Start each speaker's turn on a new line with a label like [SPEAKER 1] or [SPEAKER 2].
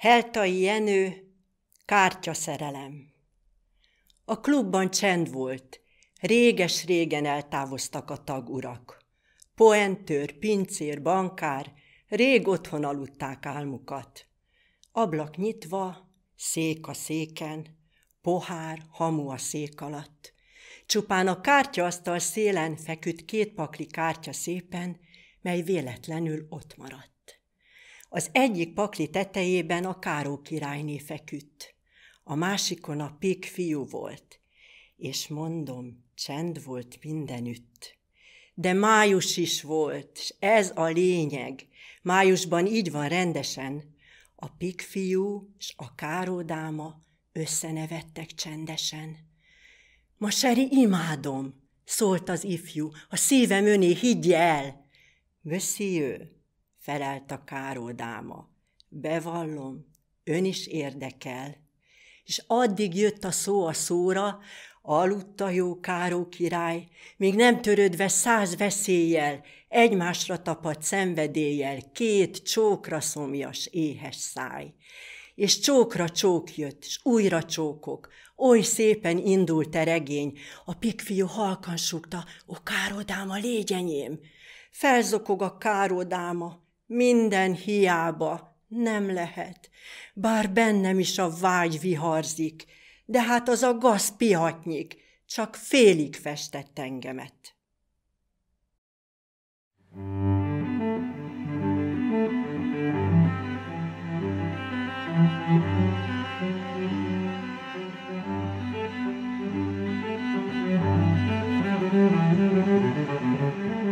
[SPEAKER 1] Heltai Jenő, kártya szerelem. A klubban csend volt, réges-régen eltávoztak a tagurak. Poentőr, pincér, bankár, rég otthon aludták álmukat. Ablak nyitva, szék a széken, pohár, hamu a szék alatt. Csupán a kártyaasztal szélen feküdt két pakli kártya szépen, mely véletlenül ott maradt. Az egyik pakli tetejében a Káró királyné feküdt, a másikon a Pik fiú volt, és mondom, csend volt mindenütt. De május is volt, és ez a lényeg. Májusban így van rendesen. A Pik fiú és a Káró dáma összenevettek csendesen. Maseri imádom, szólt az ifjú, a szívem öné, higgye el. ő, felelt a károdáma. Bevallom, ön is érdekel. És addig jött a szó a szóra, aludta jó Káró király, még nem törődve száz veszéllyel, egymásra tapadt szenvedéllyel, két csókra szomjas éhes száj. És csókra csók jött, és újra csókok, oly szépen indult a regény, a pikfiú halkan súgta, ó, károdáma, légy enyém! Felzokog a károdáma, minden hiába, nem lehet, bár bennem is a vágy viharzik, de hát az a gaz pihatnyik, csak félig festett engemet. Thank you.